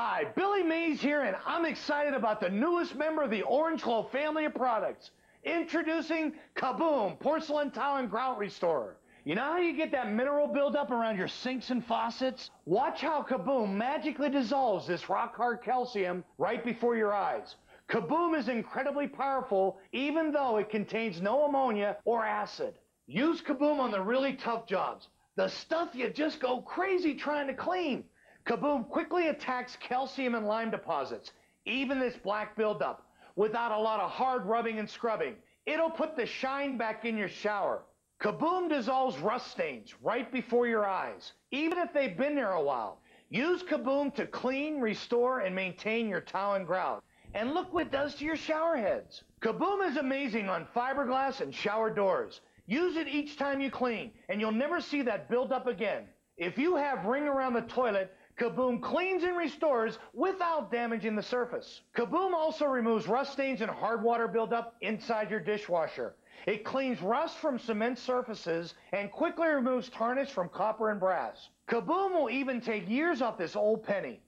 Hi, Billy Mays here, and I'm excited about the newest member of the Orange Glo family of products. Introducing Kaboom Porcelain Tile and Grout Restorer. You know how you get that mineral buildup around your sinks and faucets? Watch how Kaboom magically dissolves this rock hard calcium right before your eyes. Kaboom is incredibly powerful even though it contains no ammonia or acid. Use Kaboom on the really tough jobs, the stuff you just go crazy trying to clean. Kaboom quickly attacks calcium and lime deposits, even this black buildup, without a lot of hard rubbing and scrubbing. It'll put the shine back in your shower. Kaboom dissolves rust stains right before your eyes, even if they've been there a while. Use Kaboom to clean, restore, and maintain your tile and grout. And look what it does to your shower heads. Kaboom is amazing on fiberglass and shower doors. Use it each time you clean, and you'll never see that buildup again. If you have ring around the toilet, Kaboom cleans and restores without damaging the surface. Kaboom also removes rust stains and hard water buildup inside your dishwasher. It cleans rust from cement surfaces and quickly removes tarnish from copper and brass. Kaboom will even take years off this old penny.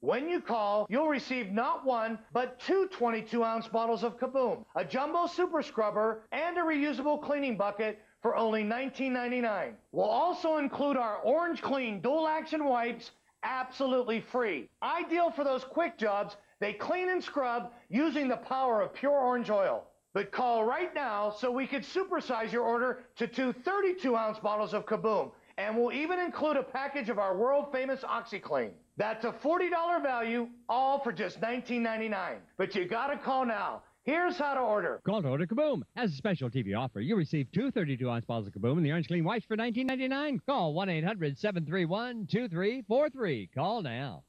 When you call, you'll receive not one, but two 22 ounce bottles of Kaboom, a jumbo super scrubber, and a reusable cleaning bucket for only $19.99. We'll also include our Orange Clean dual action wipes absolutely free. Ideal for those quick jobs. They clean and scrub using the power of pure orange oil. But call right now so we could supersize your order to two 32 ounce bottles of Kaboom. And we'll even include a package of our world famous OxiClean. That's a $40 value, all for just $19.99. But you gotta call now. Here's how to order. Call to order Kaboom. As a special TV offer, you receive two 32 ounce bottles of Kaboom and the Orange Clean Wipes for $19.99. Call 1 800 731 2343. Call now.